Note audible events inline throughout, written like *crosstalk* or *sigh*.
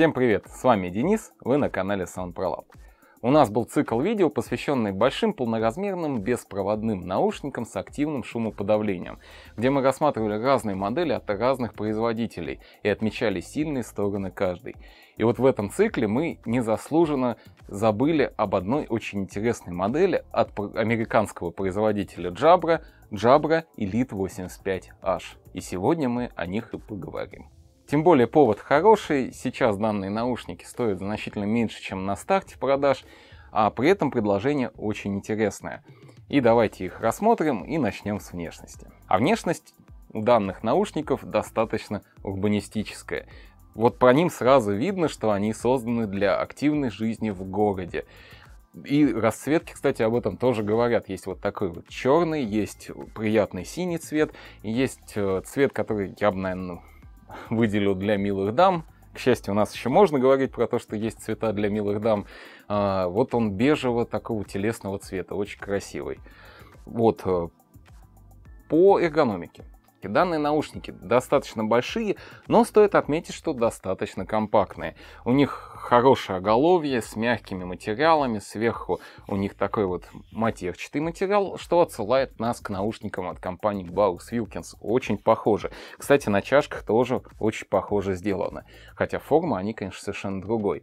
Всем привет, с вами Денис, вы на канале SoundProLab. У нас был цикл видео, посвященный большим полноразмерным беспроводным наушникам с активным шумоподавлением, где мы рассматривали разные модели от разных производителей и отмечали сильные стороны каждой. И вот в этом цикле мы незаслуженно забыли об одной очень интересной модели от американского производителя Jabra, Jabra Elite 85H. И сегодня мы о них и поговорим. Тем более повод хороший, сейчас данные наушники стоят значительно меньше, чем на старте продаж, а при этом предложение очень интересное. И давайте их рассмотрим и начнем с внешности. А внешность у данных наушников достаточно урбанистическая. Вот по ним сразу видно, что они созданы для активной жизни в городе. И расцветки, кстати, об этом тоже говорят. Есть вот такой вот черный, есть приятный синий цвет, есть э, цвет, который я бы, наверное, выделил для милых дам. К счастью, у нас еще можно говорить про то, что есть цвета для милых дам. А, вот он бежевого такого телесного цвета, очень красивый. Вот э, по эргономике. Данные наушники достаточно большие, но стоит отметить, что достаточно компактные. У них хорошее оголовье с мягкими материалами, сверху у них такой вот матерчатый материал, что отсылает нас к наушникам от компании Bowers Wilkins. Очень похоже. Кстати, на чашках тоже очень похоже сделано. Хотя форма они, конечно, совершенно другой.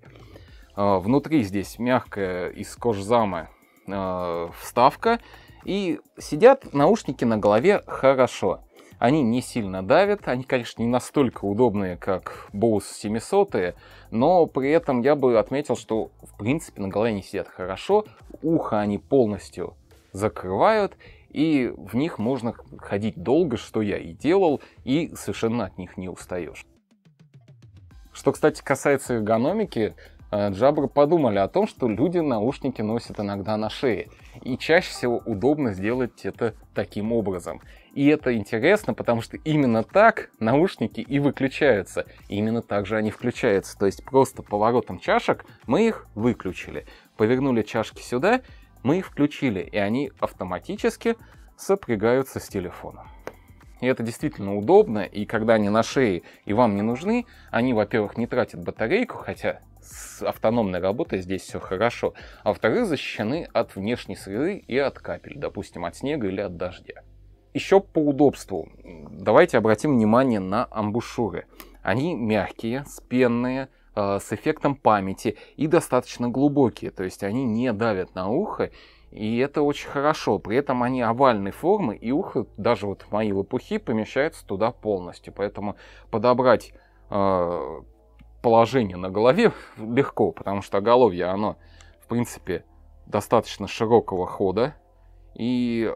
А, внутри здесь мягкая из кожзама а, вставка. И сидят наушники на голове хорошо. Они не сильно давят, они, конечно, не настолько удобные, как Bose 700, но при этом я бы отметил, что в принципе на голове они сидят хорошо, ухо они полностью закрывают, и в них можно ходить долго, что я и делал, и совершенно от них не устаешь. Что, кстати, касается эргономики, Э, Джабры подумали о том, что люди наушники носят иногда на шее. И чаще всего удобно сделать это таким образом. И это интересно, потому что именно так наушники и выключаются. И именно так же они включаются. То есть просто поворотом чашек мы их выключили. Повернули чашки сюда, мы их включили. И они автоматически сопрягаются с телефоном. И это действительно удобно, и когда они на шее и вам не нужны, они, во-первых, не тратят батарейку, хотя с автономной работой здесь все хорошо, а во-вторых, защищены от внешней среды и от капель, допустим, от снега или от дождя. Еще по удобству. Давайте обратим внимание на амбушюры. Они мягкие, спенные, э, с эффектом памяти и достаточно глубокие, то есть они не давят на ухо, и это очень хорошо. При этом они овальной формы, и ухо, даже вот мои лопухи, помещаются туда полностью. Поэтому подобрать э, положение на голове легко, потому что оголовье, оно, в принципе, достаточно широкого хода, и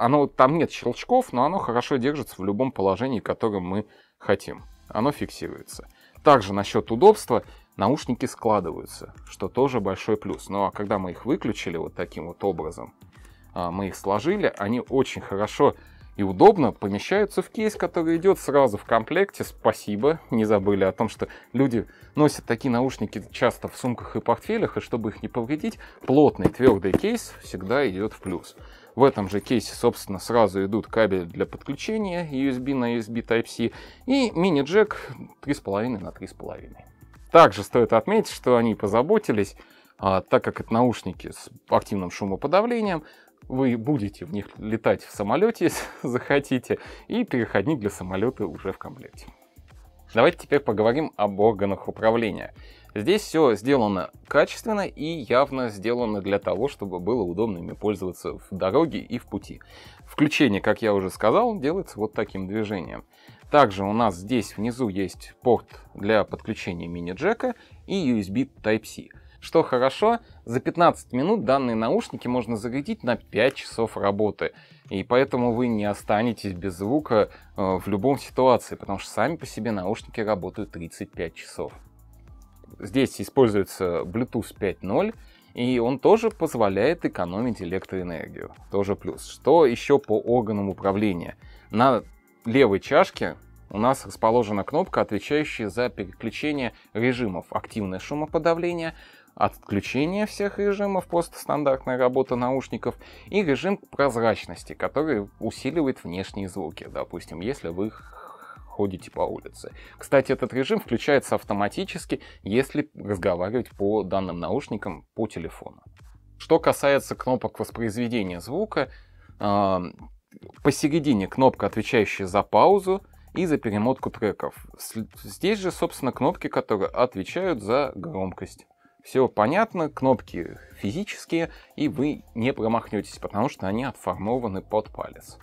оно, там нет щелчков, но оно хорошо держится в любом положении, которым мы хотим. Оно фиксируется. Также насчет удобства, наушники складываются, что тоже большой плюс. Ну а когда мы их выключили вот таким вот образом, а, мы их сложили, они очень хорошо и удобно помещаются в кейс, который идет сразу в комплекте. Спасибо, не забыли о том, что люди носят такие наушники часто в сумках и портфелях, и чтобы их не повредить, плотный твердый кейс всегда идет в плюс. В этом же кейсе, собственно, сразу идут кабели для подключения USB на USB Type-C и мини-джек 3,5 на 3,5. Также стоит отметить, что они позаботились, а, так как это наушники с активным шумоподавлением, вы будете в них летать в самолете, если *laughs* захотите, и переходник для самолета уже в комплекте. Давайте теперь поговорим об органах управления. Здесь все сделано качественно и явно сделано для того, чтобы было удобно ими пользоваться в дороге и в пути. Включение, как я уже сказал, делается вот таким движением. Также у нас здесь внизу есть порт для подключения мини-джека и USB Type-C. Что хорошо, за 15 минут данные наушники можно зарядить на 5 часов работы. И поэтому вы не останетесь без звука э, в любом ситуации, потому что сами по себе наушники работают 35 часов. Здесь используется Bluetooth 5.0, и он тоже позволяет экономить электроэнергию. Тоже плюс. Что еще по органам управления? На левой чашке у нас расположена кнопка, отвечающая за переключение режимов. Активное шумоподавление, отключение всех режимов, просто стандартная работа наушников, и режим прозрачности, который усиливает внешние звуки. Допустим, если вы ходите по улице. Кстати, этот режим включается автоматически, если разговаривать по данным наушникам по телефону. Что касается кнопок воспроизведения звука, а, посередине кнопка, отвечающая за паузу и за перемотку треков. Здесь же, собственно, кнопки, которые отвечают за громкость. Все понятно, кнопки физические, и вы не промахнетесь, потому что они отформованы под палец.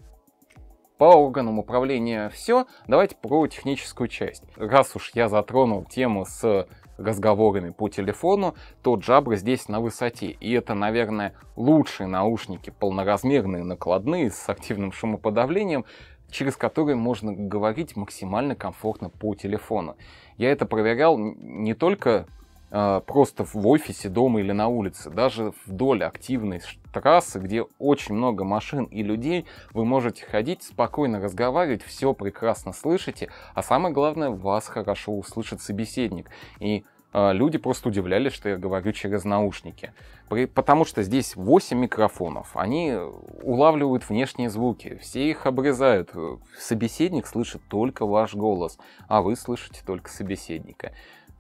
По органам управления все. Давайте про техническую часть. Раз уж я затронул тему с разговорами по телефону, то Jabra здесь на высоте. И это, наверное, лучшие наушники, полноразмерные, накладные, с активным шумоподавлением, через которые можно говорить максимально комфортно по телефону. Я это проверял не только просто в офисе, дома или на улице, даже вдоль активной трассы, где очень много машин и людей, вы можете ходить, спокойно разговаривать, все прекрасно слышите, а самое главное, вас хорошо услышит собеседник. И э, люди просто удивлялись, что я говорю через наушники. Потому что здесь 8 микрофонов, они улавливают внешние звуки, все их обрезают. Собеседник слышит только ваш голос, а вы слышите только собеседника.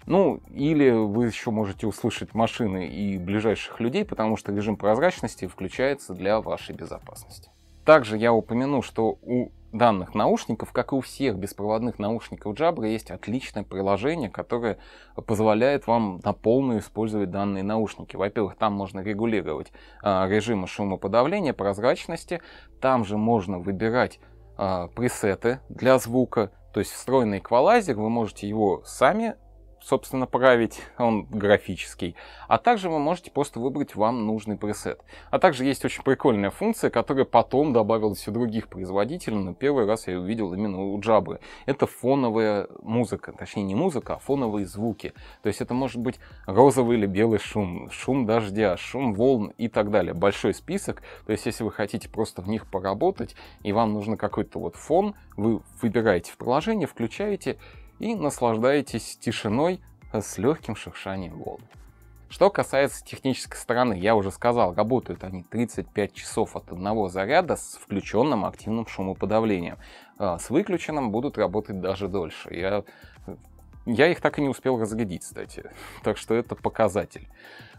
Ну, или вы еще можете услышать машины и ближайших людей, потому что режим прозрачности включается для вашей безопасности. Также я упомяну, что у данных наушников, как и у всех беспроводных наушников Jabra, есть отличное приложение, которое позволяет вам на полную использовать данные наушники. Во-первых, там можно регулировать а, режимы шумоподавления, прозрачности. Там же можно выбирать а, пресеты для звука, то есть встроенный эквалайзер, вы можете его сами собственно, править, он графический. А также вы можете просто выбрать вам нужный пресет. А также есть очень прикольная функция, которая потом добавилась у других производителей, но первый раз я ее увидел именно у Jabra. Это фоновая музыка, точнее не музыка, а фоновые звуки. То есть это может быть розовый или белый шум, шум дождя, шум волн и так далее. Большой список. То есть если вы хотите просто в них поработать, и вам нужно какой-то вот фон, вы выбираете в приложении, включаете, и наслаждаетесь тишиной с легким шуршанием волн. Что касается технической стороны, я уже сказал, работают они 35 часов от одного заряда с включенным активным шумоподавлением. А с выключенным будут работать даже дольше. Я, я их так и не успел разглядеть, кстати. Так что это показатель.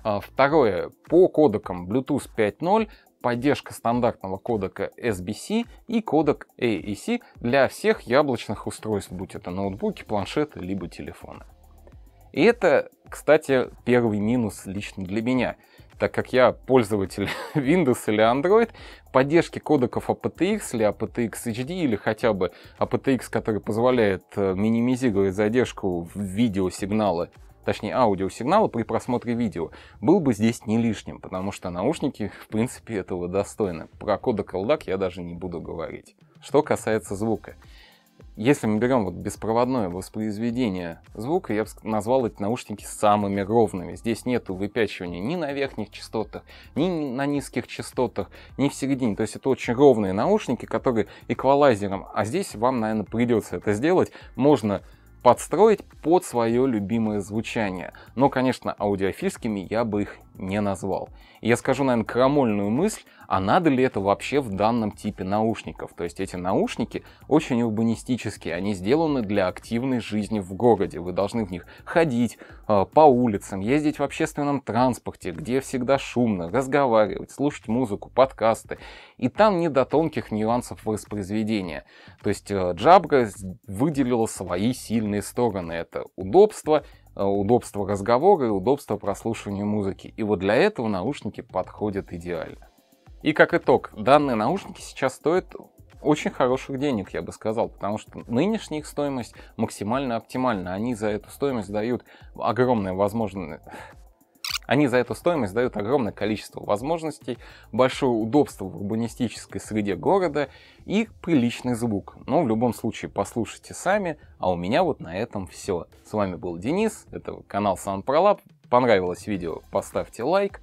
А второе. По кодекам Bluetooth 5.0 поддержка стандартного кодека SBC и кодек AEC для всех яблочных устройств, будь это ноутбуки, планшеты, либо телефоны. И это, кстати, первый минус лично для меня, так как я пользователь *laughs* Windows или Android, поддержки кодеков aptX или aptX HD или хотя бы aptX, который позволяет э, минимизировать задержку в видеосигналы точнее аудиосигнала при просмотре видео, был бы здесь не лишним, потому что наушники, в принципе, этого достойны. Про кодек LDAC я даже не буду говорить. Что касается звука. Если мы берем вот беспроводное воспроизведение звука, я бы назвал эти наушники самыми ровными. Здесь нету выпячивания ни на верхних частотах, ни на низких частотах, ни в середине. То есть это очень ровные наушники, которые эквалайзером, а здесь вам, наверное, придется это сделать. Можно подстроить под свое любимое звучание. Но, конечно, аудиофильскими я бы их не назвал. Я скажу, наверное, крамольную мысль, а надо ли это вообще в данном типе наушников? То есть эти наушники очень урбанистические, они сделаны для активной жизни в городе. Вы должны в них ходить э, по улицам, ездить в общественном транспорте, где всегда шумно, разговаривать, слушать музыку, подкасты. И там не до тонких нюансов воспроизведения. То есть э, Jabra выделила свои сильные стороны. Это удобство, удобство разговора и удобство прослушивания музыки. И вот для этого наушники подходят идеально. И как итог, данные наушники сейчас стоят очень хороших денег, я бы сказал, потому что нынешняя их стоимость максимально оптимальна. Они за эту стоимость дают огромное возможность они за эту стоимость дают огромное количество возможностей, большое удобство в урбанистической среде города и приличный звук. Но в любом случае послушайте сами, а у меня вот на этом все. С вами был Денис, это канал SoundProLab. Понравилось видео, поставьте лайк,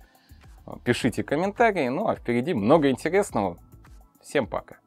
пишите комментарии, ну а впереди много интересного. Всем пока!